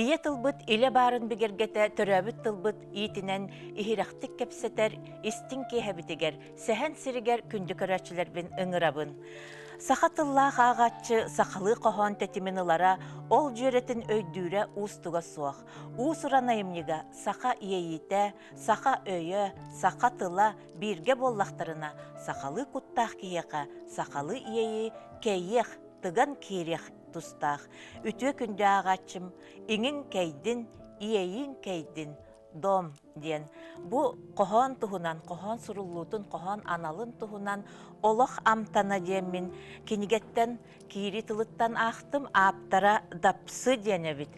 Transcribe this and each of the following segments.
Ие тылбыт иле барын бігергете төрөбіт тылбыт иитинен ихирақтық кепсетер истин киһэбитигер, сәһән сиригер күнді көрәчілербін ыңырабын. Сахатылла хаагатчы сахалы кохон тетиминылара ол жөретін өйдүүрэ устуга суах. Уус уранайымнига саха иейите, саха өйө, саха тыла бирге боллахтарына сахалы куттах киеха, сахалы иейи кейех, тыган кирех тустах. Үтүө күндө агачым, иңин кейдин, иейин кейдин, дом диен. Бу кохон туһунан, кохон суруллутун, кохон аналын туһунан олох амтана диеммин кинигеттен кири тылыттан ахтым аптара дапсы диенебит.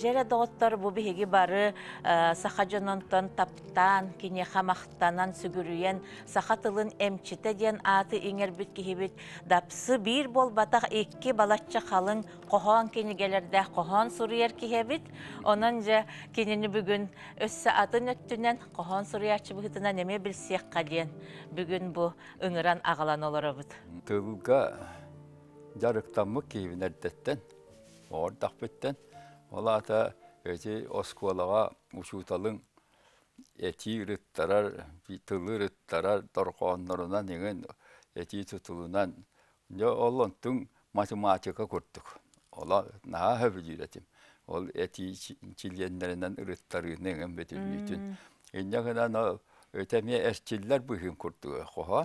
Жере доғыттар бу биһиги бары саха жононтон таптан, кине хамахтанан сүгүрүйен саха тылын эмчите диен аты иңербит кихибит. Дапсы бир бол батах икки балачча халын кохон кинигелерде кохон суруер кихебит. Онон же кинини бүгүн өссө атын өттүнен кохон суруячы быхытына неме билсек кадиен. Бүгүн бу ыңыран ағалан. Тылга жарықтамы кейбін әрдеттен, ордақ біттен, ол ата өте оскуалаға ұшуталың әти үріттарар, тылы үріттарар дорқуанларынан еген әти тұтылынан, ол онтың математика көрдік. Ола наға хөбі жүретім. Ол әти чилгенлерінен үріттарының еген бетілмейтін. Иннегінен өтеме әшчиллер бұхын көрдігі қоға.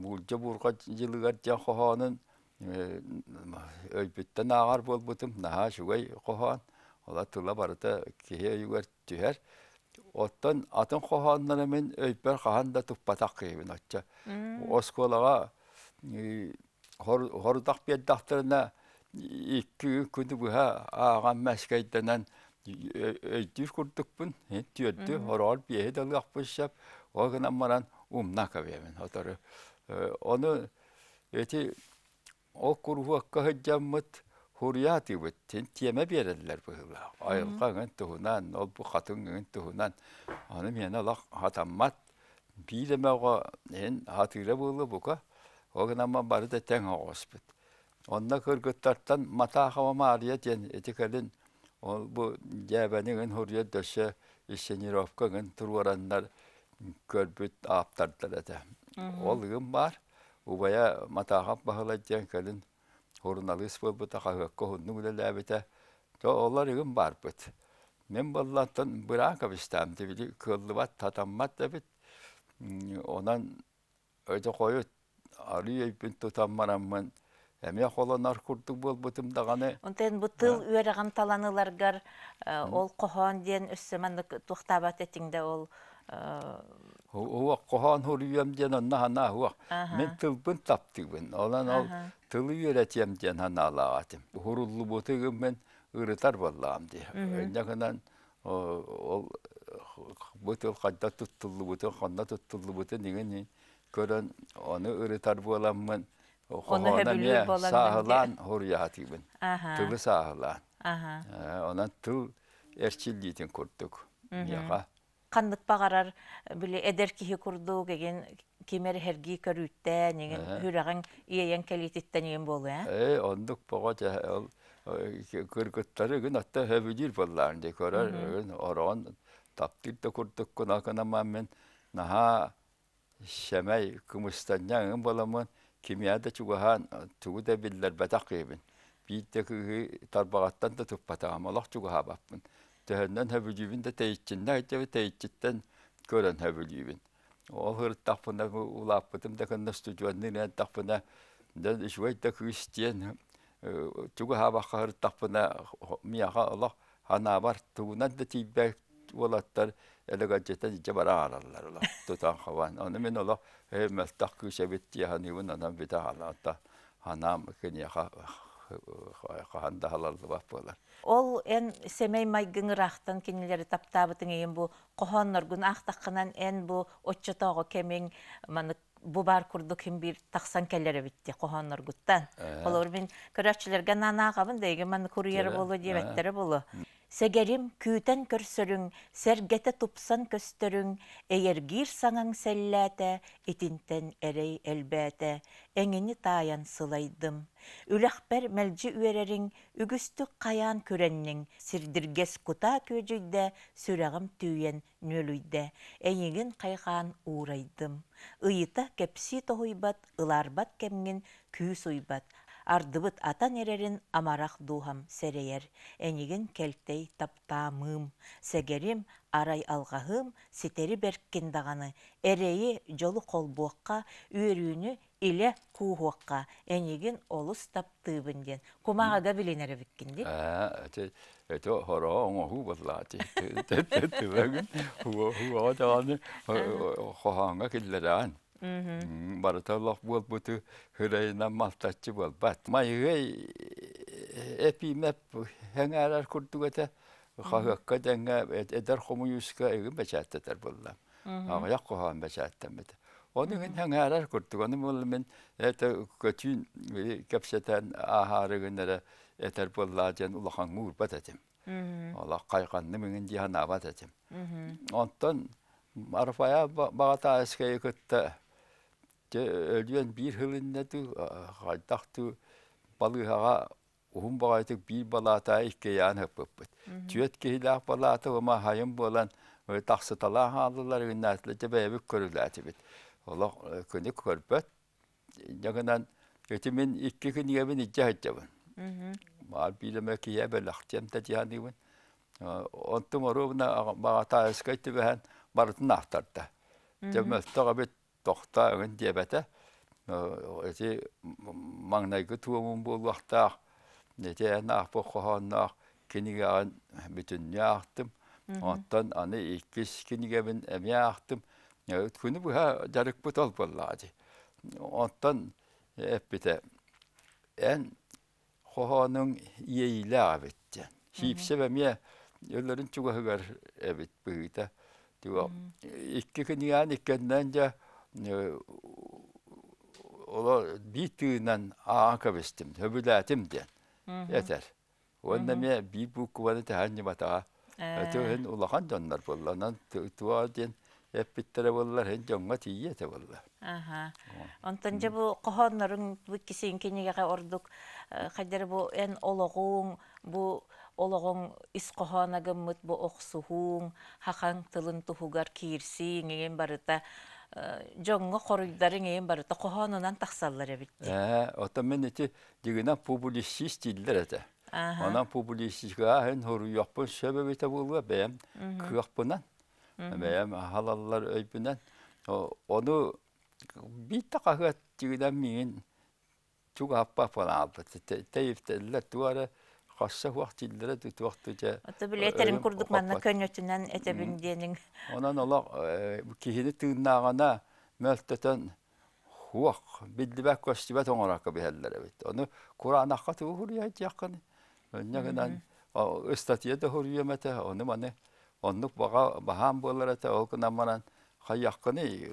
Булжа бурга жылыгар жа хохонун өйбүттен ағар болбутум наха шугай хохон ола тула барыта кие югар түһәр оттан атын хохоннан мен өйбер хахан да туппатак кыйбын отча осколага хордак беддактарына икки күнү буха аган мәскәйдәнән өйдүр курдукпун түйөддү хорол бие далгакпышап огынан маран умнака бемен отору. Оны хурияти бүттен теме берелер быһыла айылган туһунан ол бу хатын туһунан аны мен алак хатаммат билемега эн хатыра булы бука огнама бары да тең огоспут онна кыргыттартан мата хава мария тен этикалин ол бу жабанын хурият дөшө ишенировкаген туруараннар көрбүт аптардар эте Ол ыгым бар. Убая матағап бағыла ден кәлін хорыналыс бол бұта қағыққа хүннің үлеләбіті. То олар ыгым бар бұт. Мен боллаттан бұраға бістәм дебілі көллібат татаммат дебіт. Онан өйді қойы ары ейбін тұтаммараммын. Әме қоланар күрдік бол бұтым дағаны. Онтен бұтыл үйераған таланыларгар ол қохон ден өссімін тұқтабат етіңді ол Уа кохан хурuyam ден онна хана хуа. Мен тылбын таптыбын. Олан ол тылы үйретем ден хана алағатым. Хуруллу ботыгым мен ырытар боллаам ди. Эндагынан ол бутыл кадда туттуллу бутыл ханна туттуллу бутыл деген көрөн оны сахылан. Онан тыл эрчилдитин көрдүк. Мияга қаннық бағарар біле эдер кихи курду кеген кемер херги көрүттә неген хүрәгән иен калитеттә неген болы ә э? Ондук бага жа ол көргөттөрү гүн атта хөбүдир боллар ди көрөр гүн орон таптыр да курдук кына кына мен наха шәмәй кумыстаннан боламын кимияда чугахан чугуда биллер батакыбын битте кыгы тарбагаттан да туппатагам олох чугаха баппын. Төһөннөн хөбүлүбүн да тейитчинна айтабы тейитчиттен көрөн хөбүлүбүн ол хырыттахпына улааппытым да кынна студионнын тахпына да ишуайта кристиан тугу хабаха хырыттахпына мияха олох хана бар тугунан да тийбек болаттар элегажетен ije bara ararlar ola tutan havan onu men ola he meltak küsebet ya hanivun anam bita halata hanam ha қағанда халалды бақ болар. Ол эн семей майгыңырақтан кинилери таптабытың эйин бу кохонноргун ахтаккынан эн бу отчотоого кемиң маны бу бар курдук ким бир таксан келлере битти кохонноргуттан. Олор мен көрөчүлөргө нанаагабын дейги маны курьер болу ә. диебеттери болу. Сәгәрим күтен көрсөрүң, сәргәтә тупсан көстөрүң, эйергир саңаң сәлләтә, итинтен әрей әлбәтә, әңіні таян сылайдым. Үләхпәр мәлжі үерерің, үгістік қаян көрәннің, сирдиргес кута көжүйдә, сүрәғым түйен нөлүйдә, әйігін қайған урайдым. Ыйыта кәпси тоғуйбат, ыларбат кәмгін күйіс уйбат, Ардыбыт атан эрерин амарақ духам сәрейер. Әнеген кәлтей таптамым. Сәгерим арай алғахым сетери берккен дағаны. Әрейі жолу қолбуаққа, үйрүүнү иле куухуаққа. Әнеген олус таптыбын ден. Кумағага білінері біккенді. Әте это хоро оңо ху боллаати. Тәтәтәгән ху ху атаны хоханга киллерән. Бараталлах бол буту хөрәйнә малтачы бол. Бат майгай эпи мәп хәңәрәр куртугата хагакка дәңгә эдәр хомуюска эге бәчәттәр булла. Ага як кохан бәчәттәм бит. Оның хәңәрәр куртуг. Аны бол мен это көтүн кәпсәтән ахарыгыннары этер болла ден улахан мур бататым. Ола кайганны менен дихан абататым. Онтон Арфая бағата әскәй көтті. Өлген бір хылында ту, қайдақ ту балығаға ұхын бағайтық бір балата ikке ян хөппөппөт. Түйет кейлақ балата ома хайым болан тақсытала халылар үннәтлі жебәйбік көріләті бит. Ола көне көрбөт. Жағынан өті мен икки күн ебін итче хайтжабын. Мал билеме кие бәләқтем тәтияныбын. Онтым орубына бағата әскәй түбәһән барытын ақтарды. Жемөстөға бит тоқта өңін дебәті. Эти маңнайгы. Нете ән ақпы қоғаннақ кенігеғын бүтінне ақтым. Оттан аны иккіс кенігебін әме ақтым. Күні бұға жарық бұт ол болады. Оттан әппіті ән қоғаның иейлі абетті. Хипсе бәме өлерін чуғығыр әбет бұғыта. Туа икки кыниян иккеннен жа ола битынан аанка бестим, хөбүләтим ден. Этер. Онда ме би бу куваны тәһәнне батага. Өтөһен улахан доннар болланан туа ден эппиттере боллар хен жоңга тиете боллар. Аха. Онтон же бу кохоннорун бу кисин кенигеге ордук хадер бу эн ологуң бу ологоң ис кохонагыммыт бу оксухуң хахан тылын барыта жоңго хоруйдарың еген барыта кохонунан таксаллар эбитти. Э, ота мен эти дигена публицист дилдер эте. Аха. Онан публицистка хен хору яппын себеби те булга бәм кыякпынан. Бәм халаллар өйпүнен. Оны бит тақағат дигена мин туга аппа фана алпы. Тейфтеллер туара қасса вақт дилдер эте вақт же. Ото билетерин Өйөн курдук манна көнөтүнөн этебин денин. Онан ола кихини тыыннаагана мөлтөтөн хуак биддибак көстүбөт оңоракка бихеллер бит. Оны Куранакка туурия жакын. Нягынан статья да хуриямете, оны мане оннук бага бахан болар эте ол кынаманан хаяккыны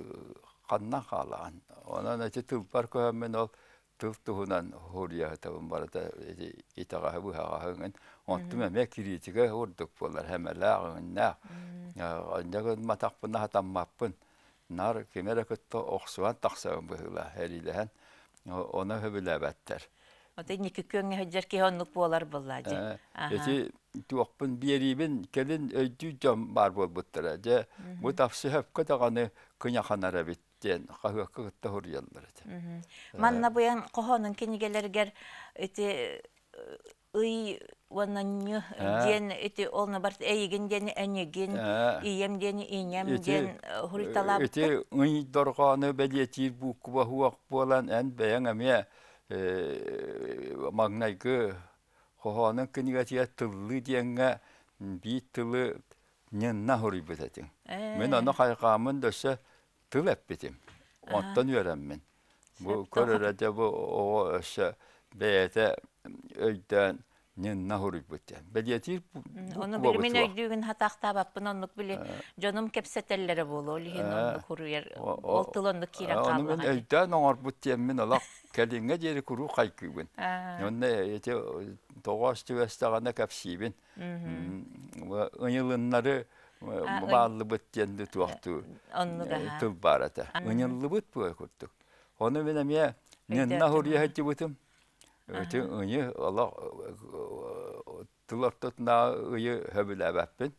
канна калаан. Онан эти тылпар көммен ол тыл туһунан хурия табын барата итага бу хагын онтума ме критике урдук болар хемелаагынна. Анжагын матакпына хатаммаппын. Нар кемере көттө оксуан таксагын быһыла хәриләһән. Оны хөбүләбәттер. Ото ники көңө хөҗәр ки оннук болар буллади. Эти туақпын берибин келин өйдү жам бар бол буттара. Же бу тапсы хөп көтөганы кыняханара биттен кахыкка кытта хурьяллар. Манна буян кохонун кенигелергер эти ый вананню ден эти олна бар эйген ден энеген ием ден инем ден хуриталап Эти ый дорганы бәдиетир бу куба хуак болан ән бәяң әме магнайгы кохонун кенигатия тыллы дияңга би тылы ненна хури бететин. Мен аны кайгамын дөсө куру кайкыгын. Онда эте тогаш түбәстәгәндә кәпсибин. Ва ыйылыннары бааллы буттенде туакту. Оннуга. Тыл барата. Ыйыллы бут бу күттүк. Оны мен әмия ненна хурия хәтти бутым. Өте ыйы алак тылартытна ыйы хөбүләбәппин.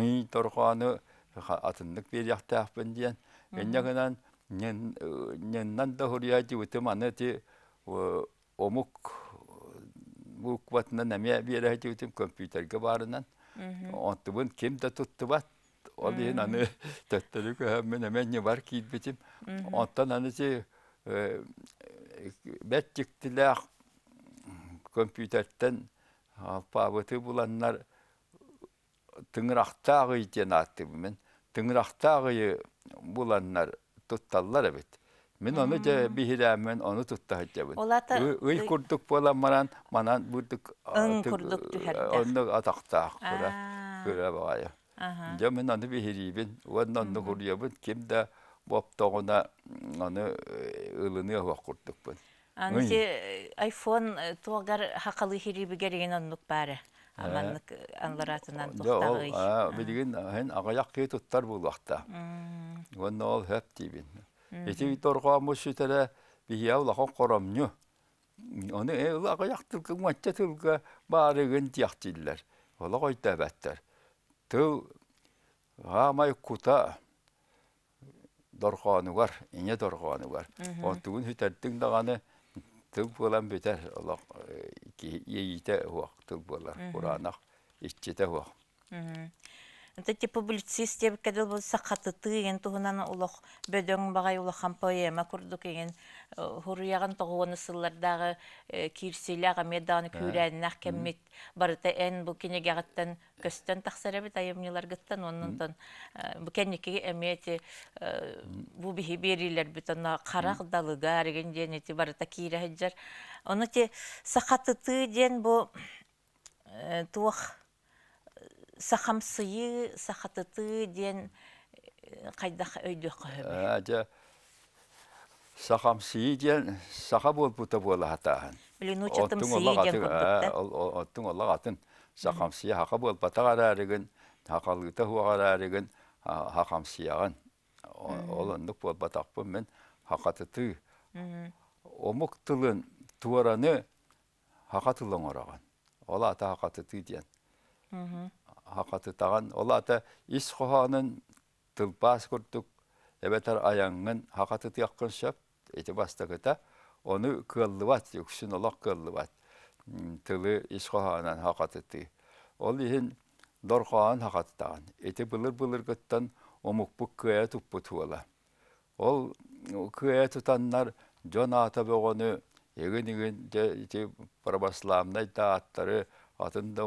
Ыйы торганы атындык бер яктааппын диен. Эннегенен неннан да хурия хәтти бутым аны ти омук букватна нәмә бер хәтти бутым компьютерге барынан. Онтубун ким да туттубат. Ол ен аны төттөрүк мен мен не бар кийит битим. Онтан аны ти бәттиктиләк компьютертен пабыты буланнар тыңырақтағы итен атты мен тыңырақтағы буланнар тутталлар бит мен оны же бихирәмен оны тутта хәҗәбен Олата ый курдук бола манан манан бурдук курдук түһәрдәк. онны атакта күрә Аа. күрә багая Ага. же мен аны бихирибин онны курьябын кимдә боптогына аны ылыны ва курдукпын Аны те айфон туагар хакалы хирибигер ген оннук бары. Аманнык анларатынан тохтагы. а, билген hen агаяк кей туттар булакта. Онна ол хөп тибин. Эти торга мушителе бия улаха коромню. Оны э ул агаяк тылгы матча тылгы барыгын тияктиллер. Ола койта бәттер. Тыл гамай кута дорганы бар, ине дорганы бар. Отугун хүтәртиң даганы тыл булан бетер. Ола ки йейте вак тыл булар. Куранак иччете Это те публицист деп кадыл бу сакатыты ген тугунан улох бөдөң багай улахан поэма курдук ген хуруяган тогуны сыллардагы кирсилага меданы күрәннәк кеммит барыта эн бу кинегәгәттән көстән тахсара бит аемнилар гыттан оннан бу кеннеке эмети бу бихи берилер бит ана карак далыга реген денети барыта кире хаҗар оны те сакатыты ден бу тух сахамсыйы, сахатыты ден кайдах өйдө кыһыбы. Аja сахамсии ден саха бол бута бола хатахан. Билин учатым Оттың сыйы олла ден гатын, курдукта. оттың олла гатын сахамсии хака бол батагара арыгын, хакалыта хуагара арыгын хакамсияган. Ол ондук бол батакпын мен хакатыты. Омук тылын туараны хакатылың ораган. Ола ата хакатыты ден. Хақаты таған ол ата ис қоғанын тылпас күрдік эбетер аяңын хақаты тияққын шап эти бастагыта оны кыллыбат юксун олақ кыллыбат тылы ис қоғанын хақаты ты ол ихин дорқоған хақаты таған эти былыр былыр гыттан омукпук кыя туппут хуала ол кыя тутаннар жон ата бөгөнү егин егин же православный тааттары атын да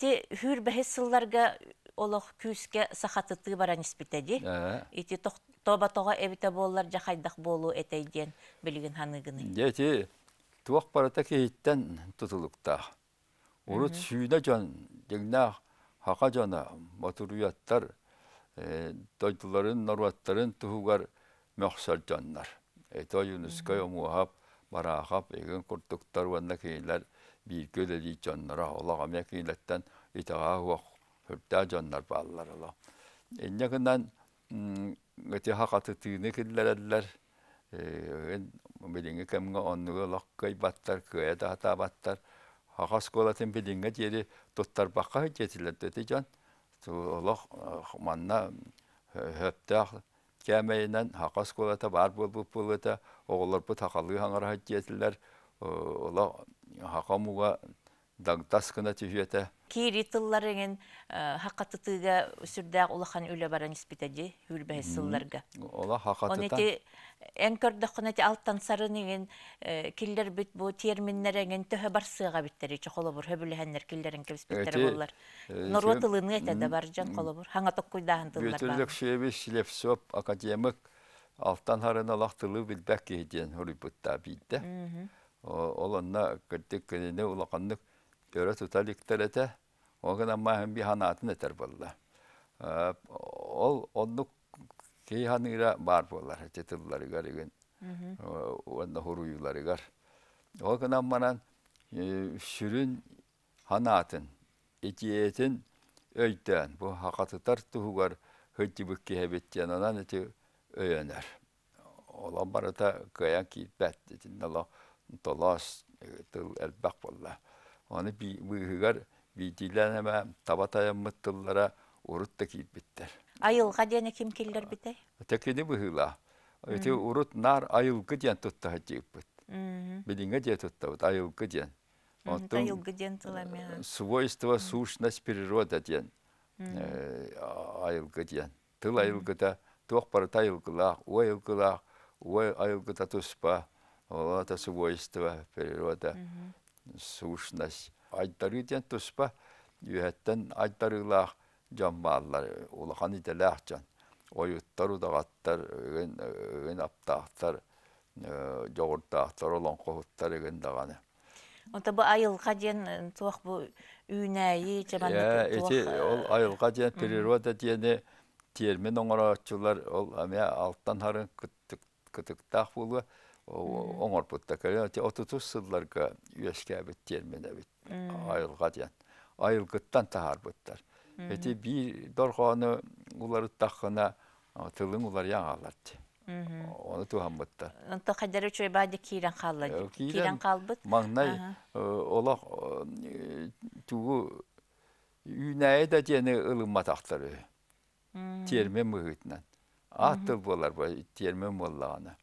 Ити хүр бәһе сылларга олох күскә сахатыты баран испитеди. Ә. Ити тоба тога эбите боллар жахайдак болу этейден билген ханыгыны. Дети туақ барата кейттен тутулукта. Урут сүйіне жан дегна хақа жана матуруяттар тойтуларын наруаттарын туһугар мөхсар жаннар. Это юнускай омуахап барахап еген куртуктар ванна кейлер bir göleli canlara olağa mekiletten itağa huak hürtta canlar bağlar ola. Enne kından öte hakatı tığını killerler. Bilinge kemge onnuğu lakkay battar köye da hata battar. Hakas kolatın bilinge yeri tuttar bakka jetiler dedi can. Tu Allah manna höptä кәмәйінен хақас колата бар болбуп болата оголор бу тақалы хаңара хаттиятылар ола хақамуга дагтас кына түйете Кири тылларыңын хаққатытыға сүрдәк улахан үлі баран испитади үлбәһе сылларга. ола хақатыта көрдөккүнө ти алттан сарыныңын э, этеде бар жан холобур. Хаңа токкуйдахан тыллар бар. Академик харын алактылы билбек кейден онна кырдык кенене улаканнык өрө туталиктерете. Огана маһын би ханатын этер болла. Э, Ол оннук кей ханыра бар гарыгын. Онна хуруюлары гар. Огана манан э, сүрүн ханатын этиетин өйттен бу хакатытар тугар хөттүбүк кебеттен анан эти өйөнөр. Ола барата тиннала толас тыл элбак болла. Оны би быгар бидиләнәмә табатаяммыттыллара урутта китбиттер. Айылга дене ким киллер битей? Текеди быгыла. Эти урут нар айылгы ден тутта хатиппит. Мгм. Бидинге де тутта айылгы ден. Мгм, Оттун Айылга ден тыламе. свойства сущность природа айылгыда тоқ бар тайылгыла ой это свойства природа сущность. Айттары ден туспа үйәттен жамбаалар улахан жан даганы Онта бу айылга ден туох бу үйнәйи Я, жаманны эти ол айылга ден природа диене термин оңорочулар ол алттан харын булу оңор бутта кere эти отутус сылларга үескәбит термин бит айылга ден айылгыттан тахар буттар. Эти би дорхоны улар тахына тылың улар яңалар ти оны тухан буттар Онта кадары чөй бади кирен қалла. Э, кирен- қалбыт. маңнай Ага. олақ тугу үйнәе да тені ылымма тақтары термен мұхитнан аттыл болар ба термен боллағаны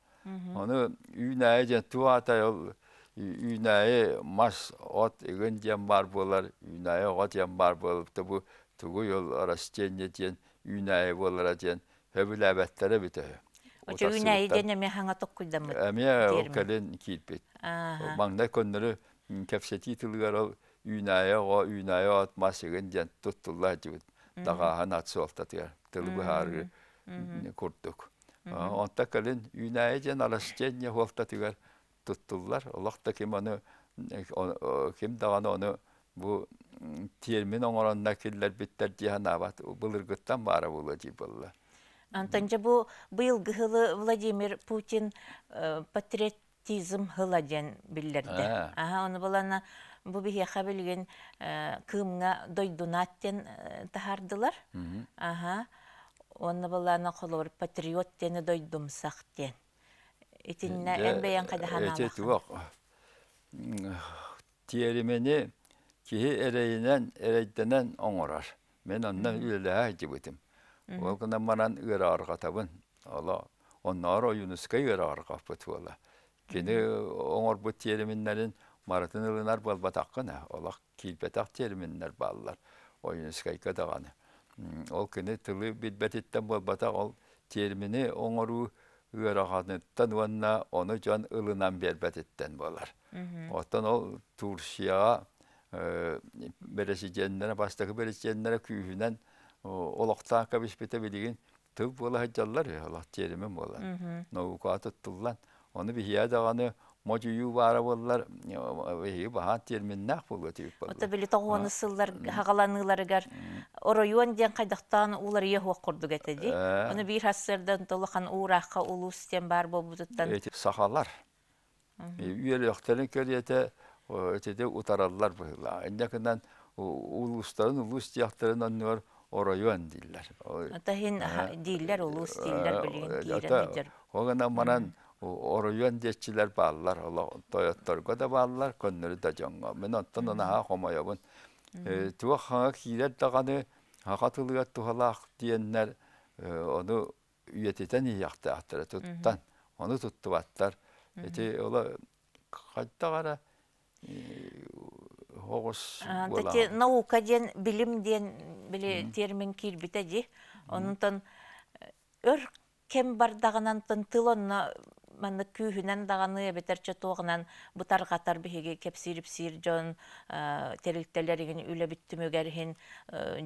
оны үйнәе ден туатай ол үйнәе мас от ден бар болар үйнәе от ден бар болып бу тугу ол растение ден үйнәе болар ден хөбүл әбәттері біті Очо үйнәйи дене мен хаңа токкуйдамы. Әмия ол термин. кәлен киітпет Ага. Маңда көннөрү кепсети тылгар ол үйная о үйная от атсы курдук. Онта калин үйная жан аластен олтатыгар туттуллар. Олақта кем оны кем даганы оны бу термин оңоронна киллер биттер жихан абат. Былыргыттан бара болу жи болла. Антонжа бу быйыл гыһылы Владимир Путин э, патриотизм хыла ден биллерде. Ага, оны балана бу бихе хабилген кымга дойдунаттен тахардылар. Ага. Оны балана холор патриот дені дойдумсақ ден. Итинне эн бәян када Эти хана. туак. Тиеримени кихи эрейинен эрейденен оңорар. Мен оннан үлеләһә җибетим. Ол гына манан ырарга табын. Ала оннар оюнуска ырарга бутула. Кини оңор бу тиериминнәрен маратын ылынар балбатаккына. Ола килбетак тиериминнәр баллар. Оюнуска икадаганы. Ол кини тылы битбетиттен балбатак ол термини оңору ыраганы ванна оны жан ылынан бербетиттен болар. Оттан ол Турсияга береси жендене бастагы береси жендене күйүнен олоктаа кабиспете билигин тыл бола хаджаллар Allah терими болар. Наука туттуллан. Оны бихия даганы можую бара боллар. Бихи бахан терминнах болу тип Ота болар. били тоғуаны сыллар хагаланыларыгар оройуан ден кайдактан улар хуак курдук этеди. Э. Оны бир хассырдан толахан уракка улус ден бар болбутуттан. Эти сахалар. Үйер яктарын көрете өтеде утараллар быйла. Эндекенен улустарын улус яктарын аннор оройуан диллер. Ота хин дииллер улус дииллер билген кирен Ата оройуан дечилер баллар, ола тояттарга да баллар, көннөрү да жаңга. Мен оттан ана ха хомаябын. Туа хаңа кирер даганы хакатылыга тухалак диеннер оны үйететен ияқтаақтара туттан оны туттубаттар эти ола кайта хоғыс Тати наука ден, билим ден, биле термин кирбите ди. Онтон өр кем бардағынан тын тылонна манны күүһүнэн даганы эбетерче туогунан бутар катар биһиги кепсирип сир жон терилтелеригин үле биттүмөгерхин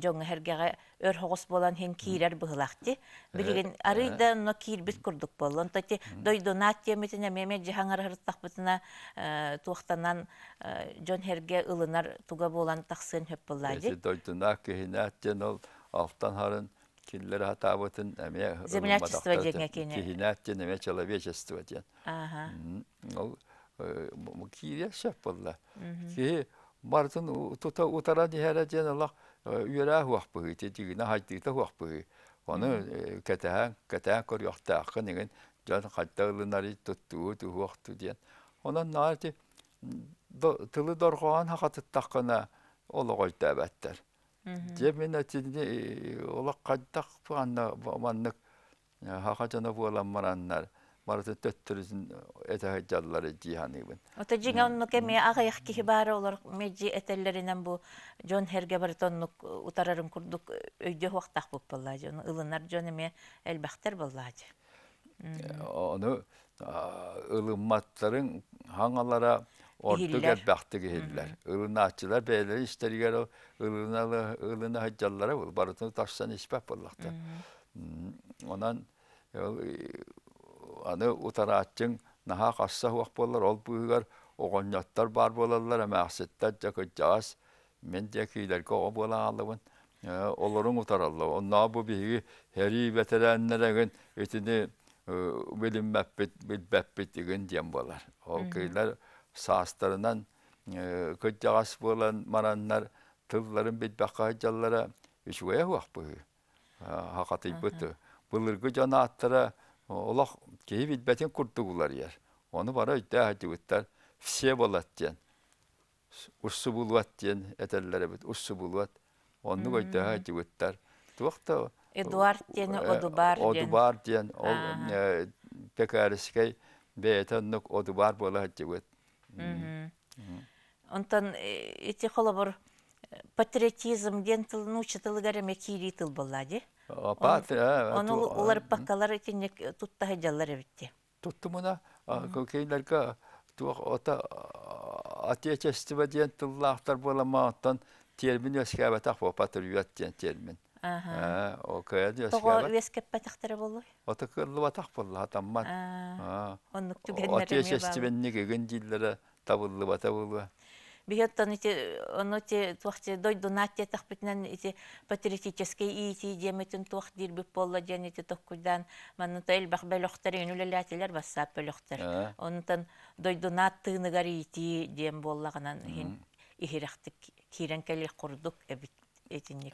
жоңы хергеге өр хогос болан хин кирер быһылакти билигин арыйда но кирбит курдук боллон тати дойдунат темитине меме жихаңар хырттакбытына туохтанан жон херге ылынар туга болан таксын хөп боллади дойдунак кехинат жен ол алтан харын киллер хатабытын эме Землячество деген кене. кихинат жен эме человечество ден ол кире шеп болла ки бартын тута утара аллах хуак быгы те хуак быгы оны кәтәһән кәтәһән деген жан хатта ылынари ден онан нарти тылы доргоан хакатыттакына ологой табаттар Же мен атинде ола кайдак анна маннык? Хакажана буалан мараннар барысы төттөрүсүн эте жаллары жиһаныбын. Ота жиңа онну кеме агаяк кихи бары олар межи этеллеринен бу жон херге бар тоннук утарарын курдук өйдө вактак буп болла жон ылынар жон эме элбахтер болла Оны ылымматтарын хаңалара болар ол буйгар огоньяттар бар болалар әмә асеттәр жакы жас мен де килер ко бола алыбын олорун утаралла онна бу биги хери ветеринәреген этине билинмәппит билбәппит деген дем көджагас болан мараннар тылларын билбәкка жаллара ишуя хуак буй хакатый быты. Былыргы жана аттара олақ курдугулар яр. Оны бара өйдә хатыгыттар все болат ден уссы булуат ден этелләре бит уссы булуат. Оны өйдә хатыгыттар туакта Эдуард ден, Одубар ден. одубар ден ол бетеннук одубар Онтон эти холобор патриотизм ден тыл нучы тылыгареме кири тыл болла ди. апат Оны улар паккалар этинек тутта хаҗаллар битти. туттумуна кейлерге туак ота отечество ден тыллахтар боламааттан термин өскәбәтах патриот ден термин. О кәде Того өскәбәт вескеп патахтары болой. ота кырлыбатах булла таммат А. Оннук түгеннәреме бар. отечественнеге гендилләре табыллыбата булла Биһеттон ити оно те туахте дойдунат те тахпитнен ити патриотический ити деметин туах дирбип болла ден ити тохкуйдан манныта элбах белохтарын үлеләтилер бассап белохтар. А. Онтон дойдунат тыыныгар ити дем хин кирен этинник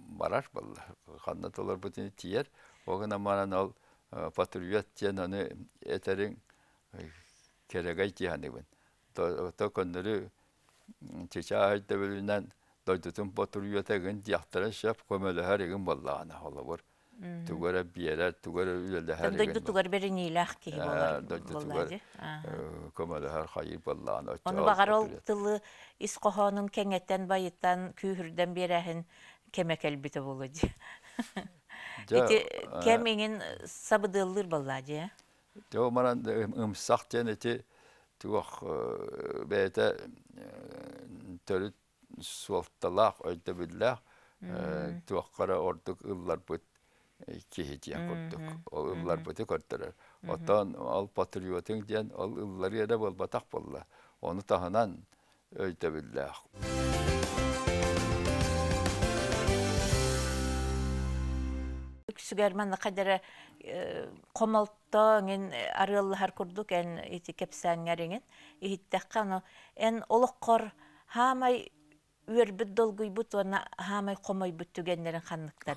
барар бол ханна толар бутин тиер огына манан ол патриот тен аны этерин керегай тиһаныбын то көндөрү чеча айдабылынан дойдутун патриотагын диахтара шап көмөлөһөр эгин боллагана холобор тугара биерер тугара үлелөһөр Дойду тугар беринилах ки болар. дойду тугар. хайыр Оны ол тылы кеңеттен байыттан берәһин кемекел бите болу ди. Ити кемеңин сабыдыллыр болла ди. Joo, man ymsach den eти туох бәйті төрүт суалталақ өйді білләқ туаққара ордук ыллар бұт кихития көрдүк. Ол ыллар бұты көрдірер. Отан ал патриотың ден ол ыллар ере болбатақ болла. Оны тахынан өйді білләқ. Үксүгер манна кадара комолто ген арыаллахар курдук эн ити кепсаңариңен ихиттакка оно эн олоккор хаамай үөрбүт долгуйбут уонна хаамай комойбут түгеннерин ханныктар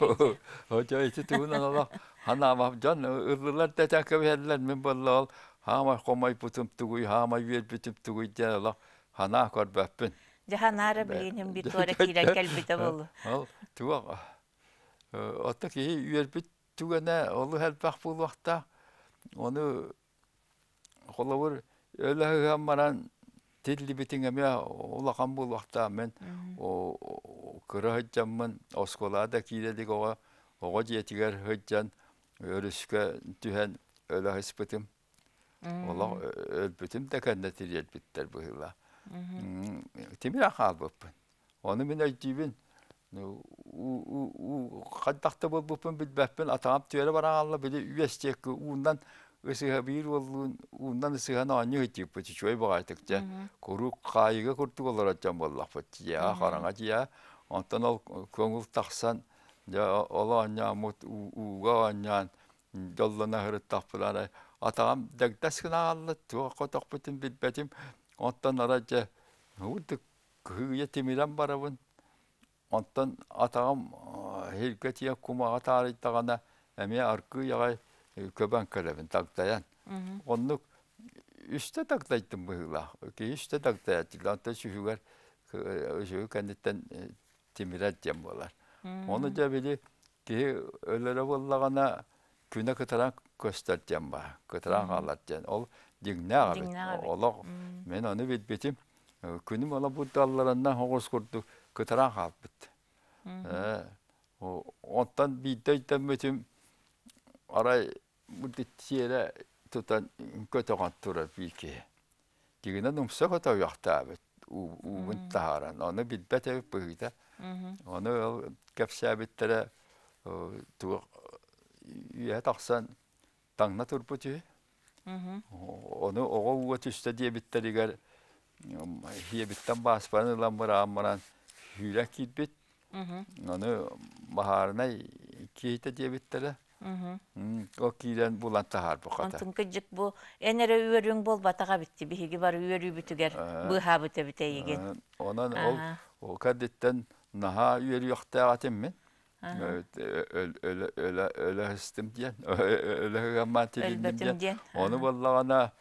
Hoca iti tuğunan Allah hanama can ırlılar teteke verdiler min ballal hama komay putum tuğuy hama yer putum tuğuy diye Allah hana kor böppün. жаханара билиним бир туара киирен келбите болу. Al tuğa otta bit tuğana olu helpah bul vakta onu kolawur öyle hamaran tilli bitinge me ulakan bul vakta men o kıra hıccamın oskolada kiredik oğa oğa jetiger hıccan örüske tühen öyle hıspıtım. Ola ölbütüm de kende tiriyet bitter bu hıla. Timira hal bupun. Onu min öjtübün u u u kaddakta bol bupun bilbepin atağım tüyere baran Allah bile üyescek undan ısıha bir olun undan ısıha nani hıcıp bıçı çoy bağırtıkça kuru kayıga kurtuk olur açan bollak bıçı ya karanga ya ondan ol köngül taksan ya ola anya mut uga anyan yollana hırıt tapılara. Atağım degdeskine allı tuğa kotak bütün bilbetim ondan araca Huduk arkı yağay köben kalebin taktayan onluk üstte taktaydım bu hıla ki üstte taktayattık lan şu hüger şu kenditten timiret cem bolar onu da bili ki öylere bollagana küne kıtaran göstereceğim ba kıtaran ağlatacağım ol dinne abi Dinle abi. ola men onu bilbetim күнүм ала бу далларынан хоғыз курду кытаран халбыт. Онтан бийдәйтен мүтім арай бұды тиере тутан көтөгөн тура бийке. Дигина нумса көтө яқта абет. Угун тахаран. Оны билбет эбит быйда. Оны ол кепсәбиттере ту үе тақсан таңна турбуту. Оны оға уға түсті диебиттеригер хиебиттен баспаны ламбыра аммаран хүләк китбит. Оны бахарына кейте диебиттере. О кийлен булан тахар бу ката. онтун кыжык бу энере үөрүң болбатага битти биһиги бар үөрүү бүтүгер быхабыта битейиген Онан ол о кадеттен наха үйер яктагатым мен. Öyle öyle öyle hıstim diyen. Öyle gamma tilindim Ölbetim diyen. diyen. Onu vallagana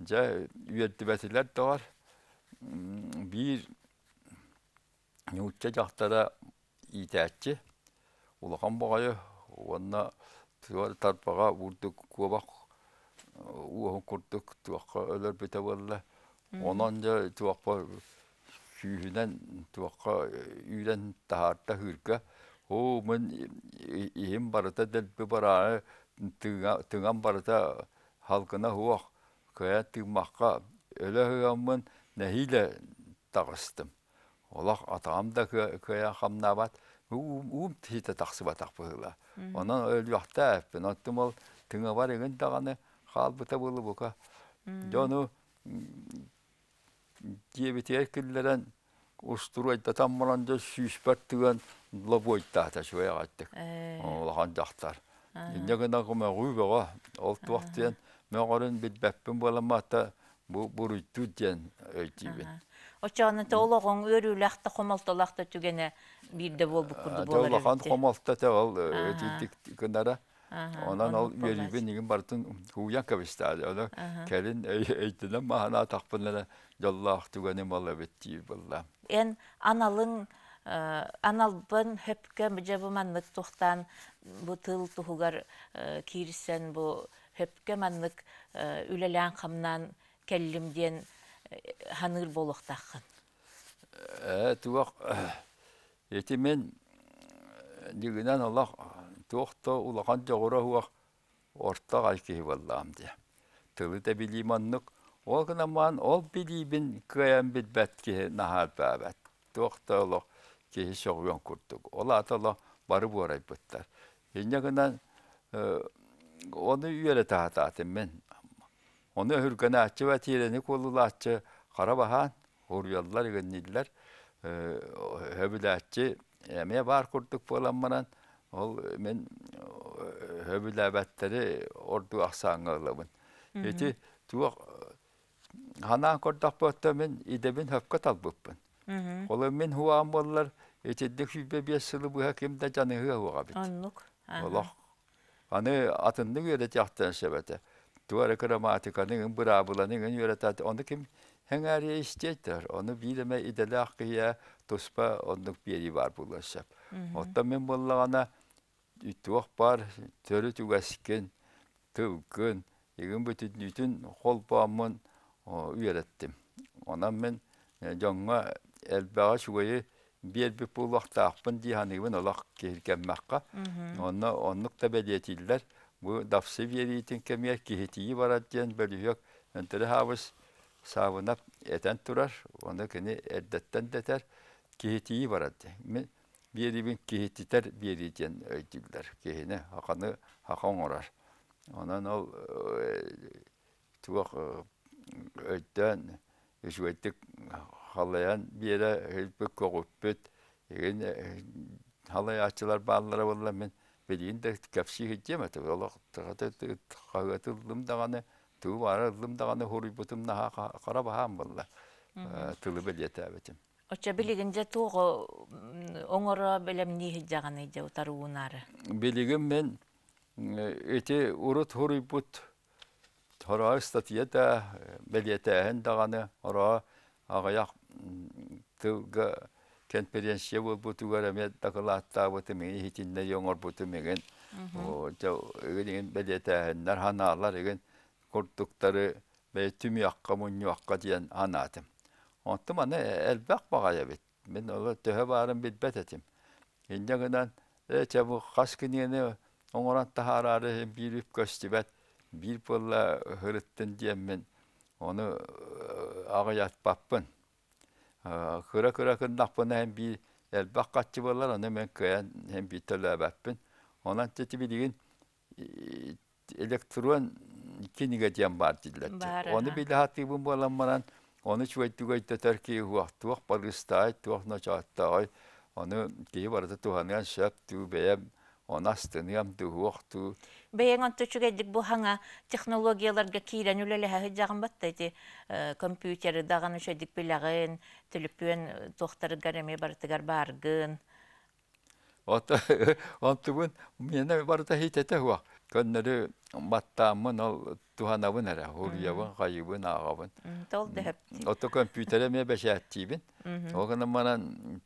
ja üyetibetiler de var. Bir Нуутча жақтара итәтчі. Улахан бағайы, онна туар тарпаға урдук куабақ уахын курдук туаққа өлер бете болла. Онан жа туаққа сүйінен туаққа үйрен тахарта хүргі. О, мен ием барыта дәлбі бара, тыңан барыта халқына хуақ. Кая тыңмаққа өлі хыгамын нәхиле тағыстым. Олақ атағам да көя қамнабат, уым тейті тақсы батақ бұғыла. Онан өл яқта әппін, оттым ол тыңа бар еген тағаны қал бұта бұлы бұқа. Жону дебет еркілерін ұстыру айтта таммаран жа сүйіспәр түген лобу айтта та шуя қаттық. Олақан жақтар. Иннегін ағыма бұға, ол туақтен мәғарын бит бәппін боламата buruйту ден өйтибин. Очоonu тоологоң өрүүлахта хомолтолахта түгене бирде болбу курду болар Атолахан эбите. хомалта та ал Ага. өтүтик кынара. Ага, Онан ал онун болбас. үйрүбүн деген бартын хуян кабистады. Ола келин өйтүнөн махана тақпынлара жоллах түгене мала бетти болла. эн аналың э, аналбын жабы маннык тухтан бу тыл тухугар э, кирсен бу хөпкө маннык э, үлелән камнан келлимден э, ханыр. Э туак эти мен дигенен Аллах туакта улахан жогора хуак орта гайки боллам ди. Тылы да билиманнык ол гына ман ол билибин кыян бит бәтке нахал бәбәт. Туакта Аллах ки шогын курдук. Ол атала бары борай буттар. Инде гына оны үйеле таататын мен. Ачы ва тирене колулачы карабахан урьяллар генниллер хөбүләче эме бар курдук боламманан ол мен хөбүләбәттәре орду аксаңылыбын. Эти туак ханаа кордак ботта мен идебин хөпкө талбыппын. Ол мен хуам боллар этеддик хүбе бес сылы буга кемдә жаны хуага бит. Оннук. Олох. Аны атынны göre жактан шебете. Туара грамматиканың быра буланың өйрәтә. Оны ким хәңәри истәйтер. Оны билеме иделе акыя тоспа оннук бери бар. Отта мен боллагана туох бар төрү түгәскен тылгын егин бүтүн бүтүн холпамын үйрәттем. Онан мен жаңга элбага шугайы бер кемер кихетии барат ден бөлүйөк. Энтере хабыс сабынап этен турар. Оны кини эрдеттен детер кихетии барат. Мен берибин кихетитер беритен өйдүлдер. Кихине хаканы хакан орар. Онан ол туак өйттен үчүөттүк халаян бире хелпек когуппет еген халай ачылар баллара болла мен билин де капши хитем ата олох тагата кагатылдым даганы туу барылдым даганы хуруй бутум на кара баһам болла тылы белете бетим Оча туғы белем ни жаганы же утаруунары. билигим мен эти урут хуруй бут Хора статьята белетеһен даганы ора агаяк тылга конференция бол дакалатта буту мен хитинне yoңор буту меген о жо эгеген белетеһен нар ханалар еген куртуктары бе түмү акка мунню акка диен анатым Оттым аны элбак багая бит. Мен ол төһө барын бит бететим. Индегенен эче бу хаскинене оңоран тахарары бирип көстүбет бир болла хырыттын дием мен оны агаят паппын. Кыра кыра кындакпын hem bir элбак катчы болар аны мен кыян hem bir биле хатыбын боламманан Оны чуайттугай тәтәрки хуақтуақ баргыстай, туақ начаттай, оны кей барда туханыган шәп ту бәйәм, оны астыныгам ту хуақту. Бәйәң онты чугайдик бу хаңа технологияларга кирен үлеле хәһи жагын баттайды. Компьютері даган үшәдик биләгын, телепен тохтары гареме бартыгар баргын. Ота онтубун мене барда хитете хуақ. Көннөрү баттамын ол туханабын әрі, хуриябын, қайыбын, ағабын. Тол дәһәп. Ото компьютере ме бәшәттибин. Огына манан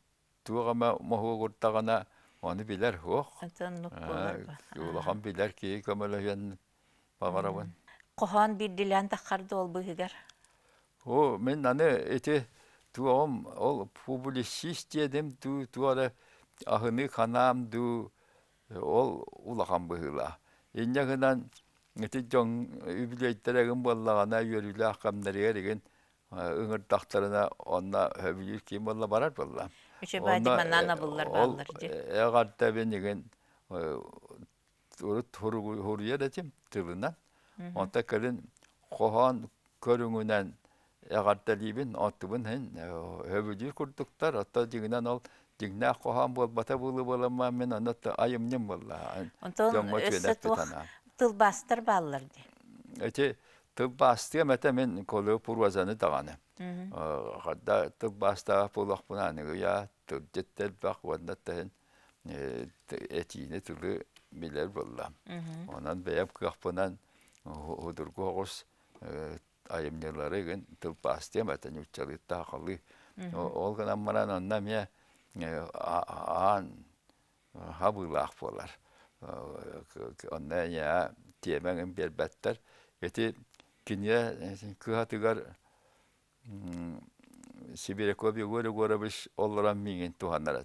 тугама моху гуртагана оны билер хух. Улахан билер ки көмөлөйен багарабын. Кохан бир дилән тахарды ол быгыгар. О, мен аны эти туом ол публицист дедим ту туара ахыны ханам ду ол улахан быгыла. Иннягынан Эти жоң үбілейттәрәгін боллағана үйерілі аққамнарыға деген үңір тақтарына онна хөбілер кем болла барар болла. Бәді манана боллар баллар же. Әғарта бен деген урут хуруя дәтим тылынан. Онта кәрін қоған көріңінен әғарта либін отыбын хен хөбілер күрдіктар. Отта дегінен ол дигнә қоған бол бата болы болама мен онда айымнем болла. Онтон өсі туқ тылбастыр баллар ди. Эти тылбасты мете мен колы пурвазаны даганы. Хадда тылбаста полох пунаны я тылжеттел бак ванда тен этине тылы билер болла. Онан бәяп кахпынан худургу огос айымнерлары ген тылбасты мете нючалы тахалы. Ол гана маран онна ме аан хабылах болар. онна я темеңин бербеттер. Эти кине кыхатыгар Сибире көбі көрі көрі біш оларан миңін туғанлар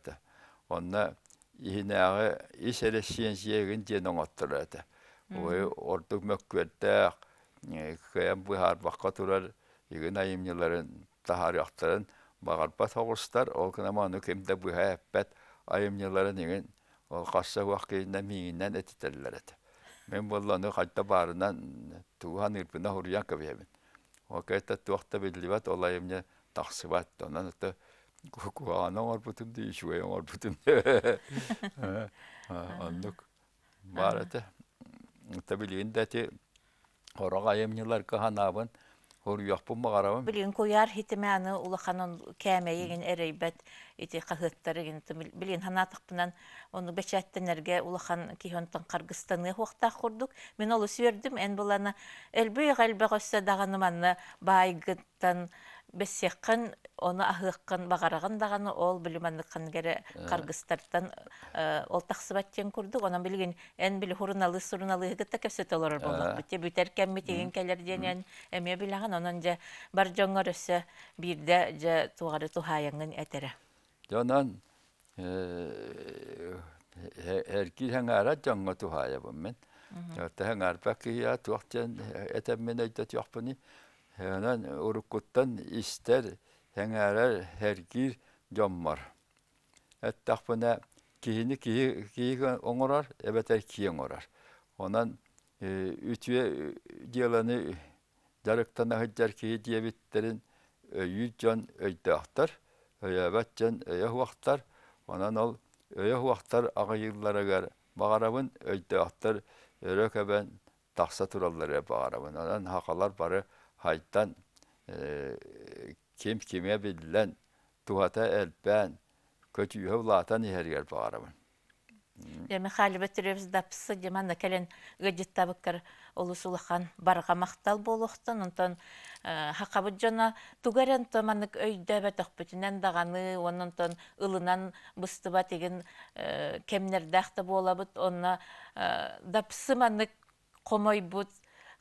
Онна ихинағы ден оңаттыр әті. Ой, ордық мөккөрді кәйім бұхар баққа тұрар, егін айымнеларын тахар яқтарын бағарпа тоғыстар, ол кінаманы кемді бұха әппәт айымнеларын егін ол қасса уаққейінен миңінен әтітерлер әті. Мен болланы қайта барынан туған үрпіна хұриян көбейемін. Ол кәйтті туақта білдібәт олайымне тақсыбат, онан өті Kuana orbutum di te Horoga yemniler Hor yapım bagarabın. Билин куяр хитиманы улаханын кәмәйеген эрейбет ити кахыттары ген билин ханатыкпынан оны бечәттенерге улахан кихонтан Кыргызстаны хуакта курдук. Мен олы сүйердим эн буланы элбүй галбе гөссө даганы манны байгыттан бессеккын оны ахыккын багараган даганы ол билиманныккан кере Кыргызстартан ол тахсыбаттен курдук. Онан билген эн били хуруналы суруналы гытта кепсет олар болдук. Бите бүтер кемми теген келер денен эме билаган онан же бар жоңор өссө бирде же тугары тухаяңын этере. Jonan herki hangara jonga tu haya bommen. Jotta hangar pakki ya tuaqtan etemmen ayta Hanan urukuttan ister hangara herki jommar. Ettaqpana kihini kihi kihi ongorar, ebeter kihi ongorar. Ondan ütüye diyalanı darıktan hıccar kihi diyebitlerin öйü can öyde aktar. Öйәбәтчән өйә хуақтар, онан ол өйә хуақтар ағайылларыгар бағарабын, өйді ақтар өрі көбән тақса хақалар бары хайттан кем кеме білден тухата әлбән көтүйе улатан ихергер бағарабын. Деме хали бөтөрөбүз дапсы деманна келен олусулахан барга мактал болохтон онтон хакабы жона тугарен томанык өйдө беток бүтүнен даганы ононтон ылынан быстыба деген кемнердахта болабыт онна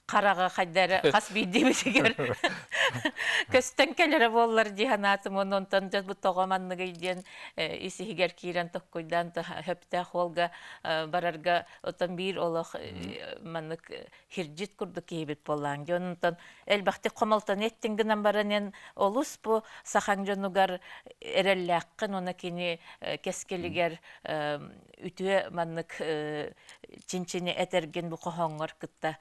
қараға қайдары қас бейдемесігер көстен келері боллар диханатым ононтон жас бұт тоғаманны гейден исихигер кирен токкойдан хөпте холга барарга отон бир олох маннык хиржит курду кейбит боллаң жонунтон элбахти комалтан еттингинен баранен олус бу сахаң жонугар эрелляккын она кини кескелигер үтүе маннык чинчини этерген бу кохоңор кытта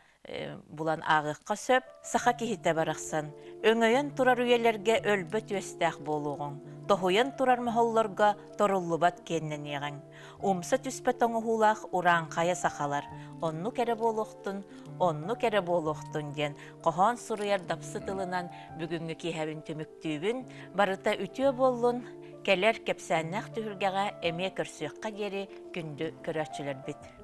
булан агыкка сөп, саха кихите барақсан. Өңөйен турар үйелерге өлбөт өстәк болуғын. Тохуян турар махолларга торуллубат кеннен еғын. Умса түспет оңы уран қая сахалар. Онну кере болуқтын, онну кере болуқтын ден. Кохон суруяр дапсы тылынан бүгінгі кихәбін түміктүйбін, барыта үтіе болуын, келер кепсәннәк түхіргеға әме көрсөкқа гері күнді көрәтчілер бит.